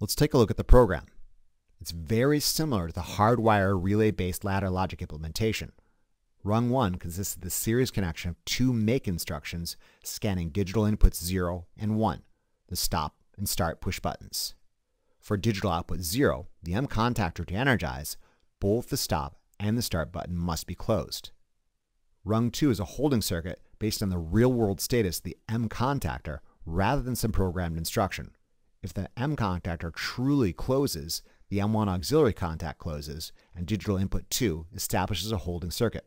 Let's take a look at the program. It's very similar to the hardwire relay-based ladder logic implementation. Rung 1 consists of the series connection of two make instructions scanning digital inputs 0 and 1, the stop and start push buttons. For digital output 0, the M contactor to energize, both the stop and the start button must be closed. Rung 2 is a holding circuit based on the real-world status of the M contactor rather than some programmed instruction. If the M contactor truly closes, the M1 auxiliary contact closes, and digital input 2 establishes a holding circuit.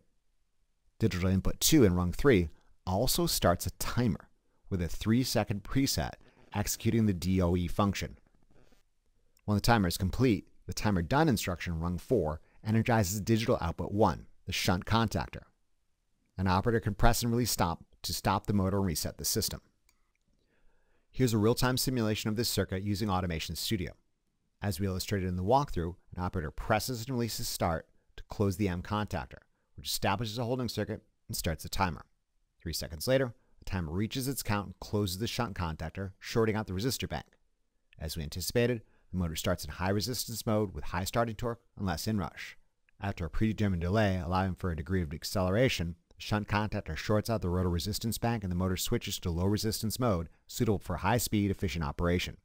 Digital input 2 in rung 3 also starts a timer with a 3 second preset executing the DOE function. When the timer is complete, the timer done instruction in rung 4 energizes digital output 1, the shunt contactor. An operator can press and release stop to stop the motor and reset the system. Here's a real-time simulation of this circuit using Automation Studio. As we illustrated in the walkthrough, an operator presses and releases start to close the M contactor, which establishes a holding circuit and starts the timer. Three seconds later, the timer reaches its count and closes the shunt contactor, shorting out the resistor bank. As we anticipated, the motor starts in high resistance mode with high starting torque and less inrush. After a predetermined delay allowing for a degree of acceleration, shunt contactor shorts out the rotor resistance bank and the motor switches to low resistance mode, suitable for high speed, efficient operation.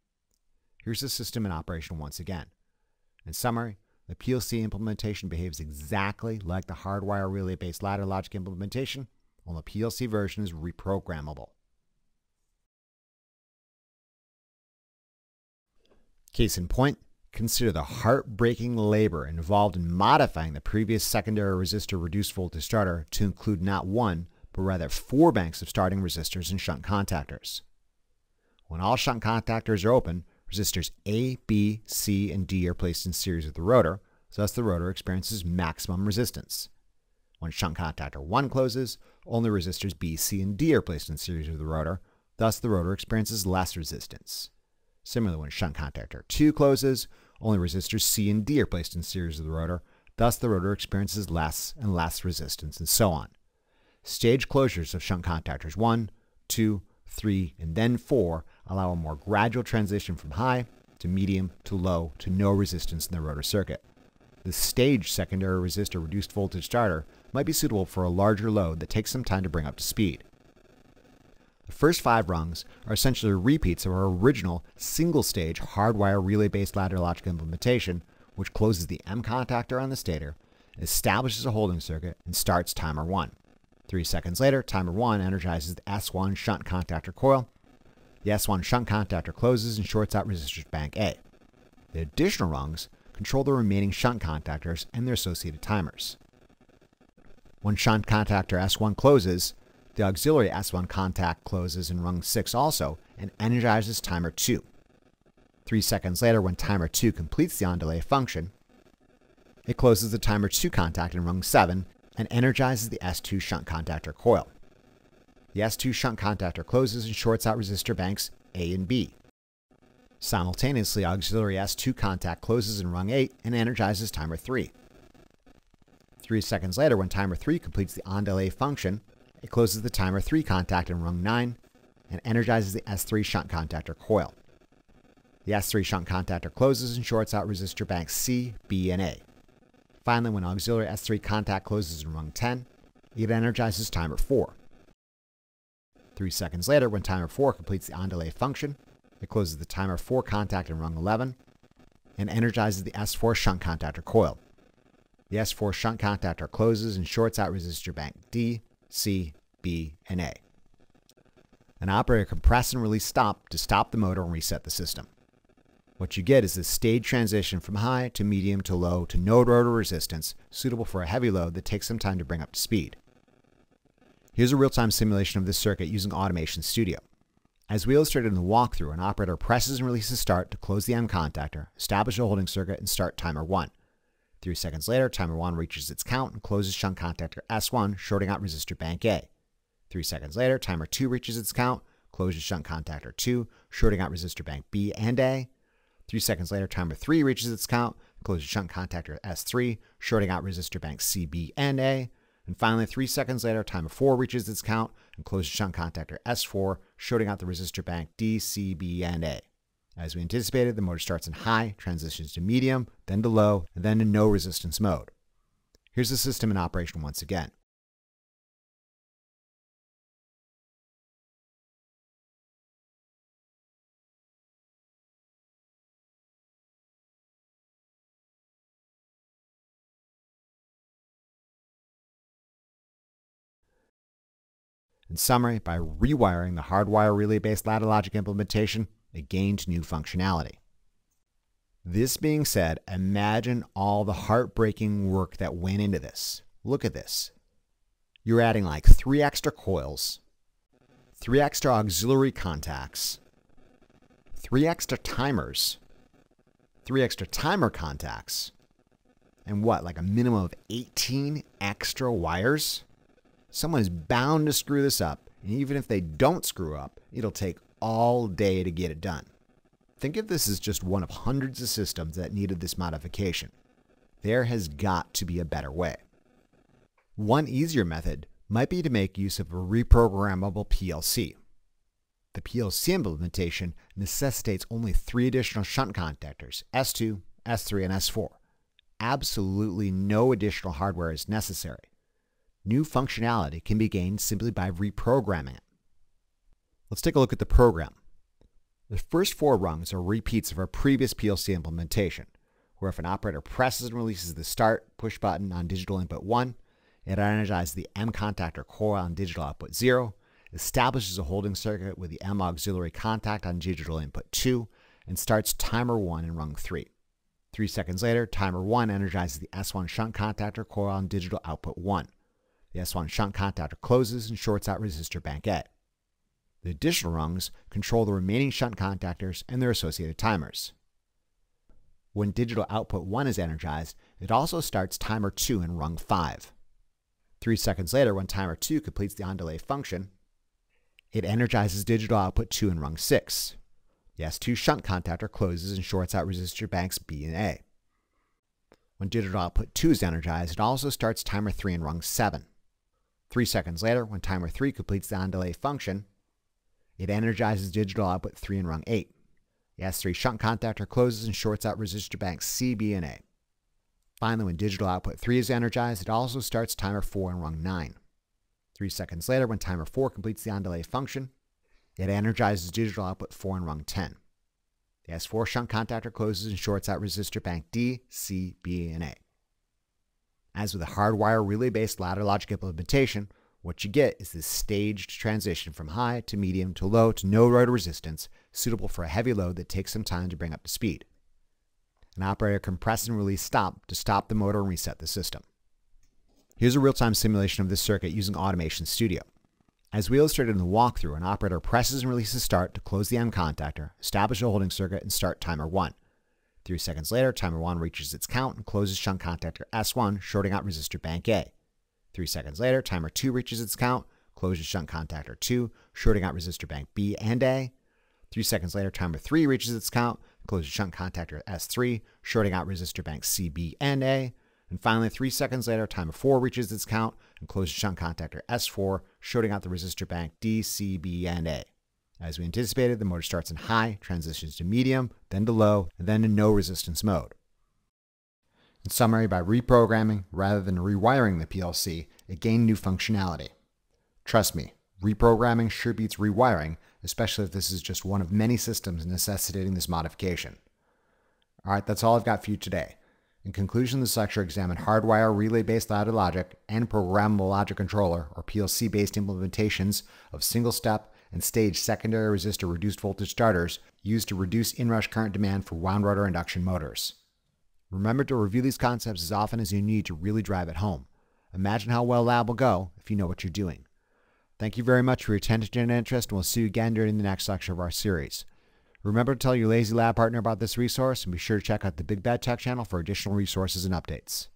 Here's the system in operation once again. In summary, the PLC implementation behaves exactly like the hardwire relay based ladder logic implementation, only the PLC version is reprogrammable. Case in point, Consider the heartbreaking labor involved in modifying the previous secondary resistor reduced voltage starter to include not one, but rather four banks of starting resistors and shunt contactors. When all shunt contactors are open, resistors A, B, C, and D are placed in series with the rotor, thus the rotor experiences maximum resistance. When shunt contactor 1 closes, only resistors B, C, and D are placed in series with the rotor, thus the rotor experiences less resistance. Similarly, when shunt contactor 2 closes, only resistors C and D are placed in series with the rotor, thus the rotor experiences less and less resistance, and so on. Stage closures of shunt contactors 1, 2, 3, and then 4 allow a more gradual transition from high to medium to low to no resistance in the rotor circuit. The stage secondary resistor reduced voltage starter might be suitable for a larger load that takes some time to bring up to speed. The first five rungs are essentially repeats of our original single stage hardwire relay based ladder logic implementation, which closes the M contactor on the stator, establishes a holding circuit, and starts timer 1. Three seconds later, timer 1 energizes the S1 shunt contactor coil. The S1 shunt contactor closes and shorts out resistors bank A. The additional rungs control the remaining shunt contactors and their associated timers. When shunt contactor S1 closes, the auxiliary S1 contact closes in rung 6 also and energizes timer 2. Three seconds later, when timer 2 completes the on delay function, it closes the timer 2 contact in rung 7 and energizes the S2 shunt contactor coil. The S2 shunt contactor closes and shorts out resistor banks A and B. Simultaneously, auxiliary S2 contact closes in rung 8 and energizes timer 3. Three seconds later, when timer 3 completes the on delay function, it closes the timer 3 contact in rung 9 and energizes the S3 shunt contactor coil. The S3 shunt contactor closes and shorts out resistor banks C, B, and A. Finally, when auxiliary S3 contact closes in rung 10, it energizes timer 4. Three seconds later, when timer 4 completes the on delay function, it closes the timer 4 contact in rung 11 and energizes the S4 shunt contactor coil. The S4 shunt contactor closes and shorts out resistor bank D, C, B, and A. An operator can press and release stop to stop the motor and reset the system. What you get is a stage transition from high to medium to low to no rotor resistance, suitable for a heavy load that takes some time to bring up to speed. Here's a real-time simulation of this circuit using Automation Studio. As we illustrated in the walkthrough, an operator presses and releases start to close the M contactor, establish a holding circuit, and start timer 1. Three seconds later, timer 1 reaches its count and closes shunt contactor S1, shorting out resistor bank A. Three seconds later, timer 2 reaches its count, closes shunt contactor 2, shorting out resistor bank B and A. Three seconds later, timer 3 reaches its count, closes shunt contactor S3, shorting out resistor bank C, B, and A. And finally, three seconds later, timer 4 reaches its count and closes shunt contactor S4, shorting out the resistor bank D, C, B, and A. As we anticipated, the motor starts in high, transitions to medium, then to low, and then to no resistance mode. Here's the system in operation once again. In summary, by rewiring the hardwire relay based ladder logic implementation, it gained new functionality. This being said, imagine all the heartbreaking work that went into this. Look at this. You're adding like three extra coils, three extra auxiliary contacts, three extra timers, three extra timer contacts, and what, like a minimum of 18 extra wires? Someone is bound to screw this up, and even if they don't screw up, it'll take all day to get it done. Think of this as just one of hundreds of systems that needed this modification. There has got to be a better way. One easier method might be to make use of a reprogrammable PLC. The PLC implementation necessitates only three additional shunt contactors, S2, S3, and S4. Absolutely no additional hardware is necessary. New functionality can be gained simply by reprogramming it. Let's take a look at the program. The first four rungs are repeats of our previous PLC implementation, where if an operator presses and releases the start push button on digital input 1, it energizes the M contactor coil on digital output 0, establishes a holding circuit with the M auxiliary contact on digital input 2, and starts timer 1 in rung 3. Three seconds later, timer 1 energizes the S1 shunt contactor coil on digital output 1. The S1 shunt contactor closes and shorts out resistor bank A. The additional rungs control the remaining shunt contactors and their associated timers. When digital output 1 is energized, it also starts timer 2 in rung 5. Three seconds later, when timer 2 completes the on delay function, it energizes digital output 2 in rung 6. The S2 shunt contactor closes and shorts out resistor banks B and A. When digital output 2 is energized, it also starts timer 3 in rung 7. Three seconds later, when timer 3 completes the on delay function, it energizes digital output 3 in rung 8. The S3 shunt contactor closes and shorts out resistor banks C, B, and A. Finally, when digital output 3 is energized, it also starts timer 4 in rung 9. Three seconds later, when timer 4 completes the on delay function, it energizes digital output 4 in rung 10. The S4 shunt contactor closes and shorts out resistor bank D, C, B, and A. As with a hardwire relay based ladder logic implementation, what you get is this staged transition from high to medium to low to no rotor resistance, suitable for a heavy load that takes some time to bring up to speed. An operator can press and release stop to stop the motor and reset the system. Here's a real-time simulation of this circuit using Automation Studio. As we illustrated in the walkthrough, an operator presses and releases start to close the M contactor, establish a holding circuit, and start timer 1. Three seconds later, timer 1 reaches its count and closes shunt contactor S1, shorting out resistor bank A. Three seconds later, timer 2 reaches its count, closes shunt contactor 2, shorting out resistor bank B and A. Three seconds later, timer 3 reaches its count, closes shunt contactor S3, shorting out resistor bank C, B, and A. And finally, three seconds later, timer 4 reaches its count and closes shunt contactor S4, shorting out the resistor bank D, C, B, and A. As we anticipated, the motor starts in high, transitions to medium, then to low, and then to no resistance mode. In summary, by reprogramming rather than rewiring the PLC, it gained new functionality. Trust me, reprogramming sure beats rewiring, especially if this is just one of many systems necessitating this modification. Alright, that's all I've got for you today. In conclusion, this lecture examined hardwire relay-based ladder logic and programmable logic controller, or PLC-based implementations of single-step and stage secondary resistor reduced voltage starters used to reduce inrush current demand for wound rotor induction motors. Remember to review these concepts as often as you need to really drive it home. Imagine how well lab will go if you know what you're doing. Thank you very much for your attention and interest, and we'll see you again during the next lecture of our series. Remember to tell your Lazy Lab partner about this resource, and be sure to check out the Big Bad Tech channel for additional resources and updates.